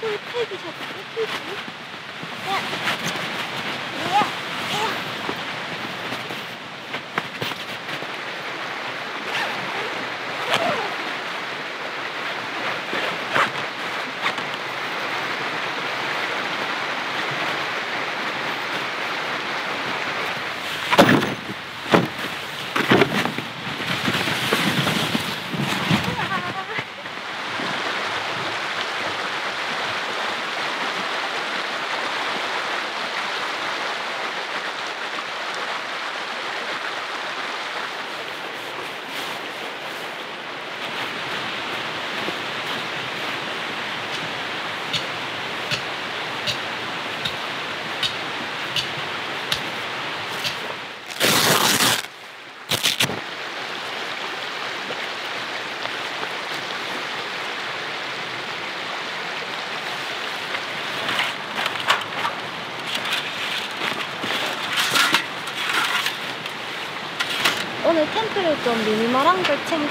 会拍一下，拍一下，好嘞。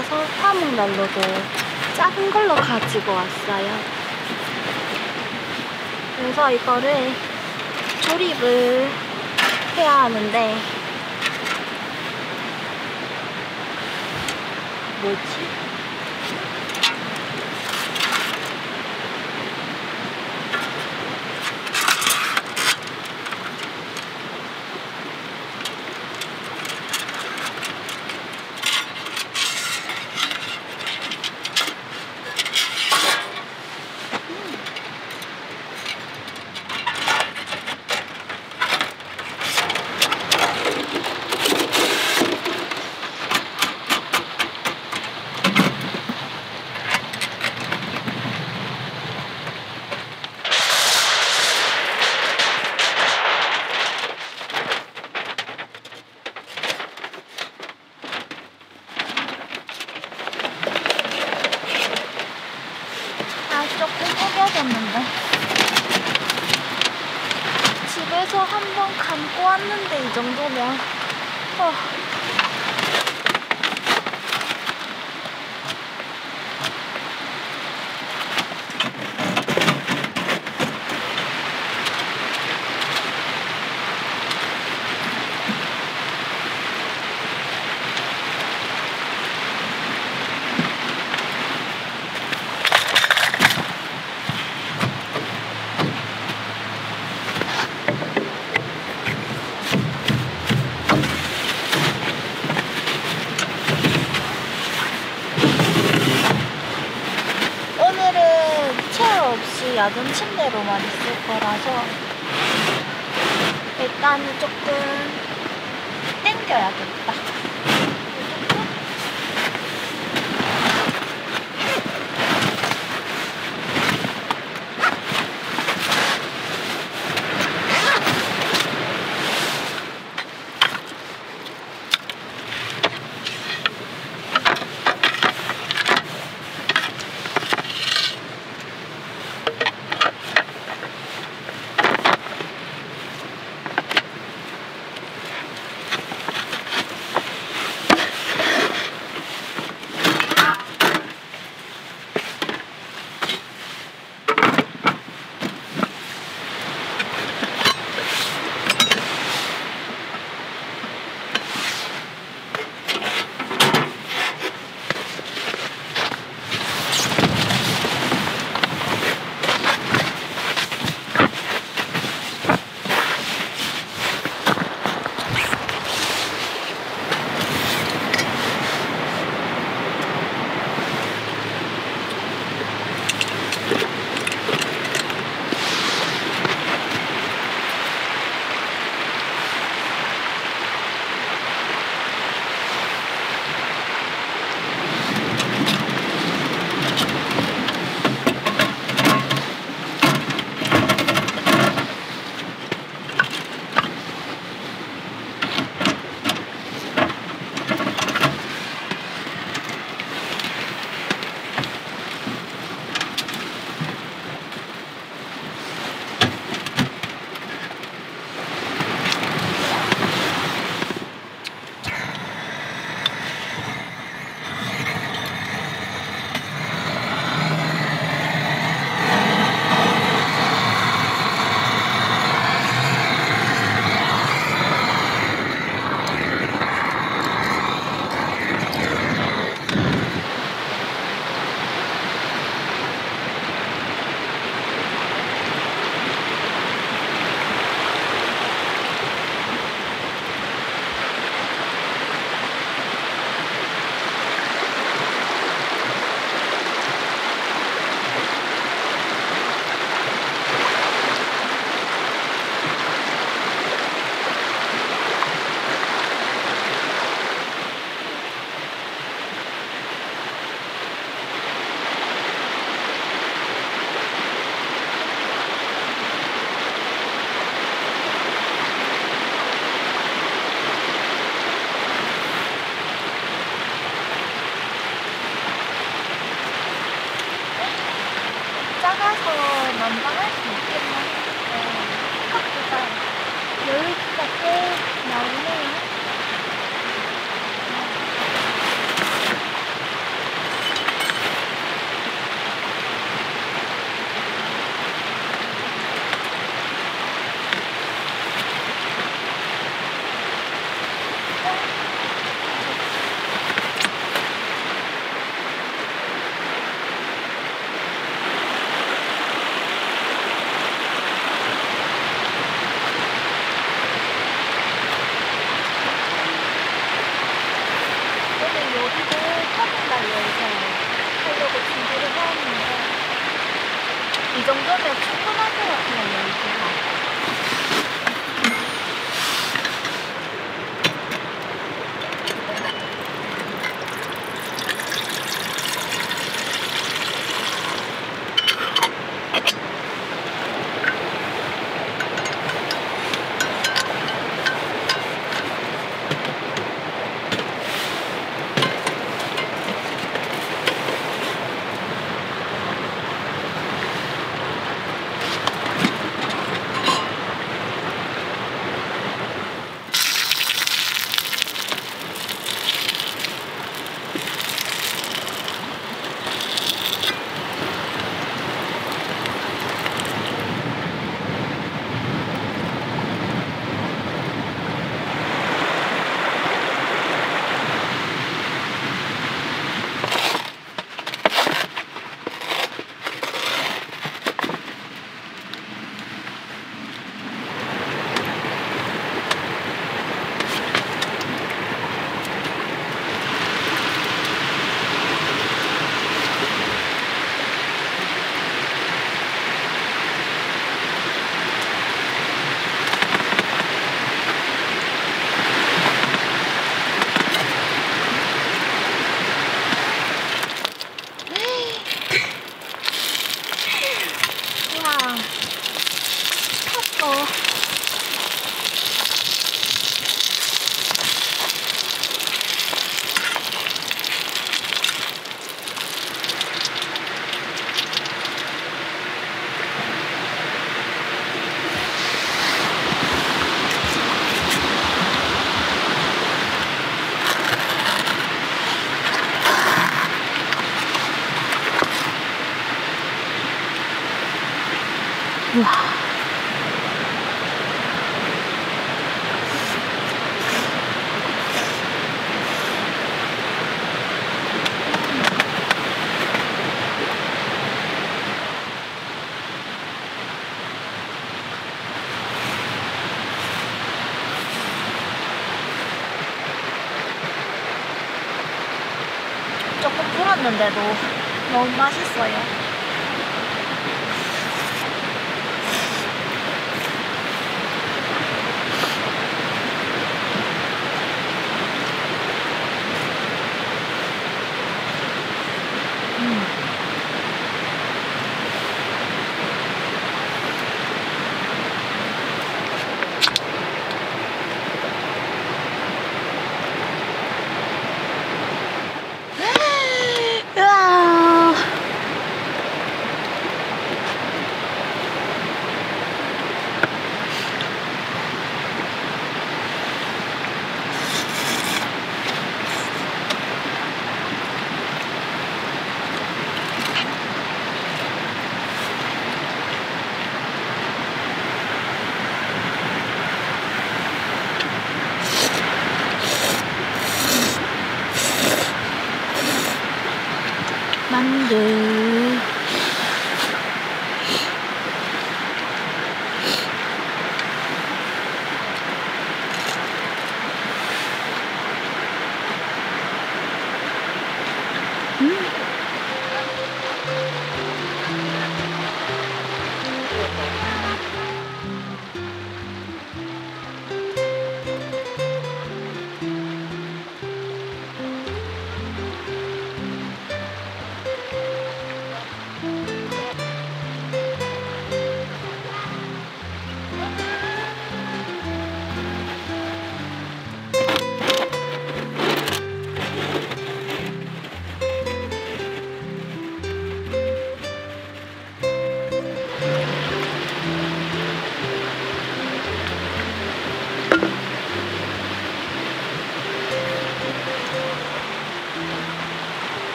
걸 챙겨서 화목 난로도 작은 걸로 가지고 왔어요. 그래서 이거를 조립을 해야 하는데 뭐지? 우와. 조금 불었는데도 너무 맛있어.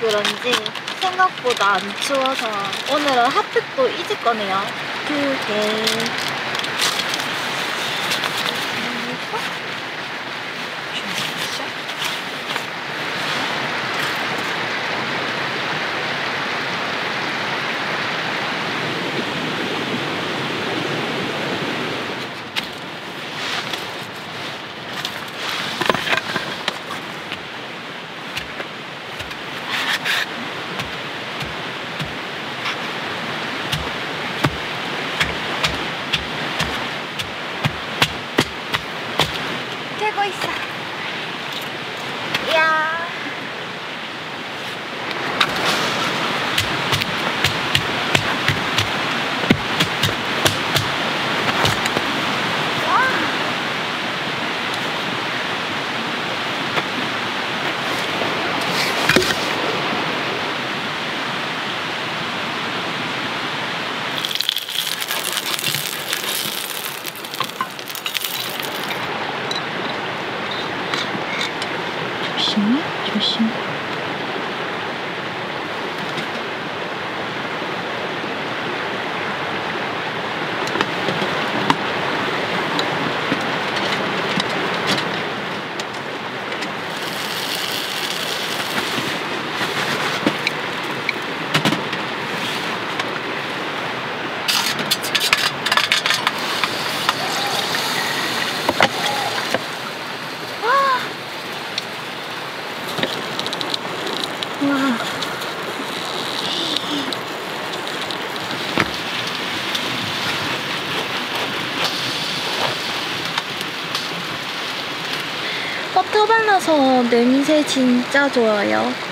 그런지 생각보다 안 추워서 오늘은 핫팩도 잊을 거네요. 두 개. 냄새 진짜 좋아요.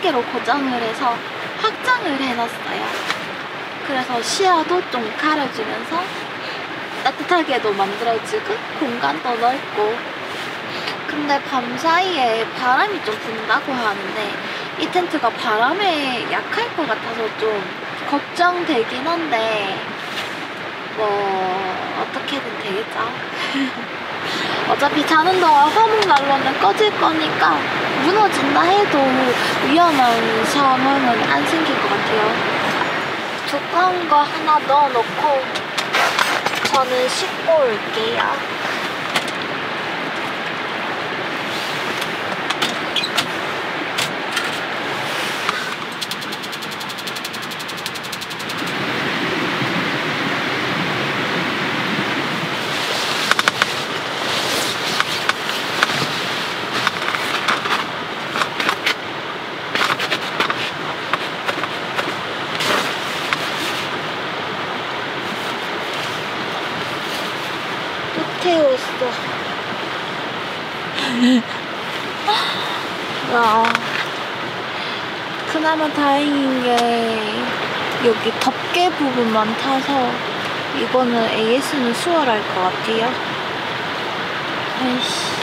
10개로 고정을 해서 확장을 해놨어요. 그래서 시야도 좀 가려주면서 따뜻하게도 만들어지고 공간도 넓고 근데 밤사이에 바람이 좀 분다고 하는데 이 텐트가 바람에 약할 것 같아서 좀 걱정되긴 한데 뭐 어떻게든 되겠죠 어차피 자는 동안 화목난로는 꺼질 거니까 무너진다 해도 위험한 상황은 안 생길 것 같아요. 두꺼운 거 하나 넣어놓고 저는 씻고 올게요. 또 태웠어. 와. 그나마 다행인 게 여기 덮개 부분만 타서 이거는 AS는 수월할 것 같아요. 아이씨.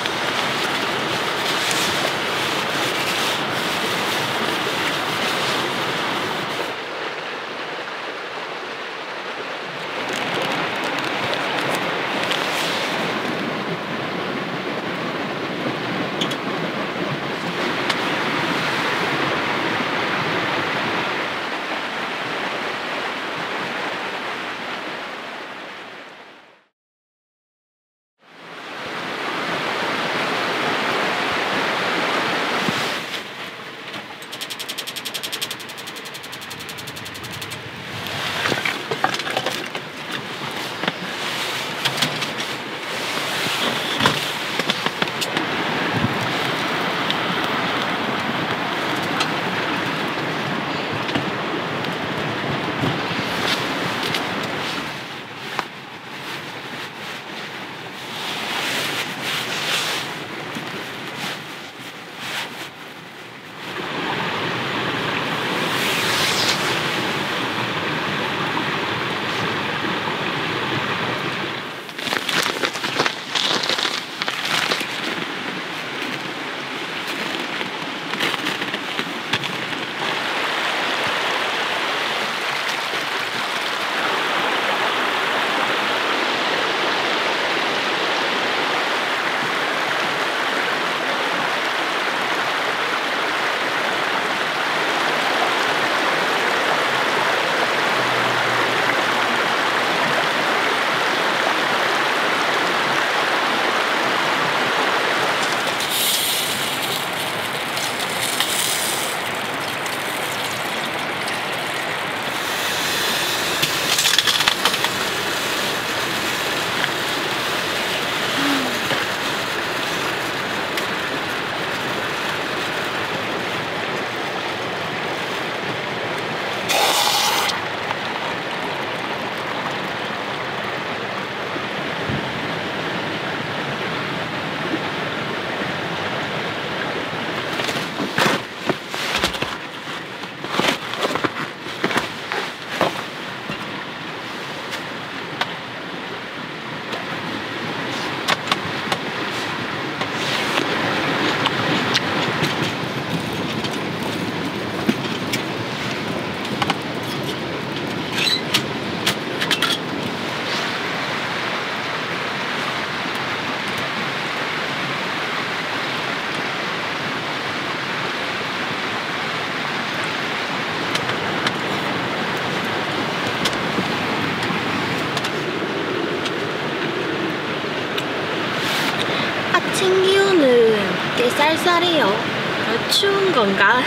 추운 건가?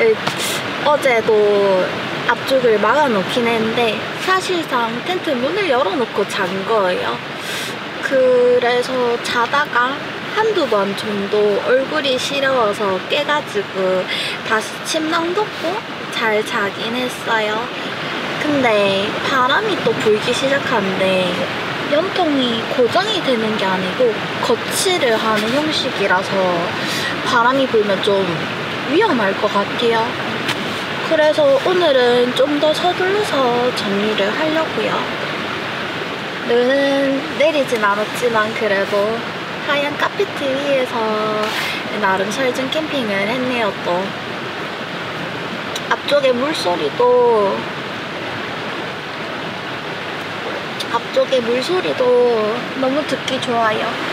에, 어제도 앞쪽을 막아놓긴 했는데 사실상 텐트 문을 열어놓고 잔 거예요. 그래서 자다가 한두 번 정도 얼굴이 시려워서 깨가지고 다시 침낭 덮고 잘 자긴 했어요. 근데 바람이 또 불기 시작하는데 연통이 고정이 되는 게 아니고 거치를 하는 형식이라서 바람이 불면 좀 위험할 것 같아요. 그래서 오늘은 좀 더 서둘러서 정리를 하려고요. 눈은 내리진 않았지만 그래도 하얀 카페트 위에서 나름 설중 캠핑을 했네요 또. 앞쪽에 물소리도 앞쪽에 물소리도 너무 듣기 좋아요.